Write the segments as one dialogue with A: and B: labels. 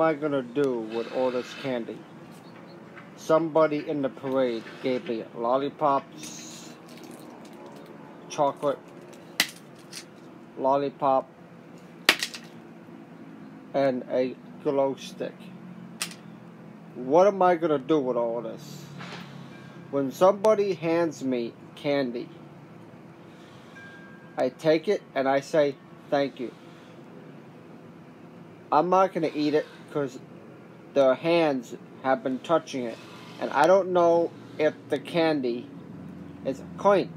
A: I gonna do with all this candy? Somebody in the parade gave me lollipops, chocolate, lollipop, and a glow stick. What am I gonna do with all this? When somebody hands me candy, I take it and I say thank you. I'm not gonna eat it because their hands have been touching it, and I don't know if the candy is clean.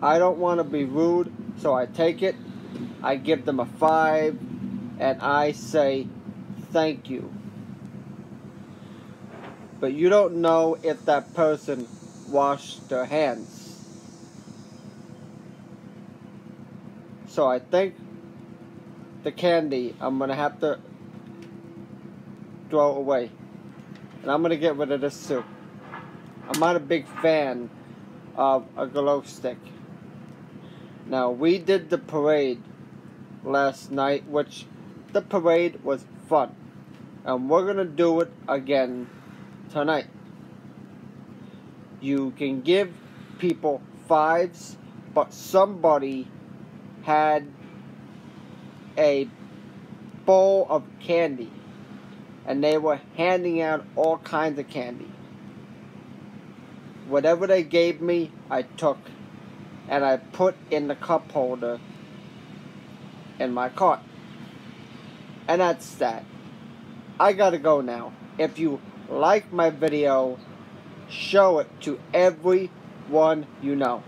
A: I don't want to be rude, so I take it, I give them a five, and I say thank you. But you don't know if that person washed their hands. So I think the candy I'm gonna have to throw away. And I'm gonna get rid of this too. I'm not a big fan of a glow stick. Now we did the parade last night, which the parade was fun. And we're gonna do it again tonight. You can give people fives, but somebody had a bowl of candy and they were handing out all kinds of candy. Whatever they gave me, I took and I put in the cup holder in my cart. And that's that. I gotta go now. If you like my video, show it to everyone you know.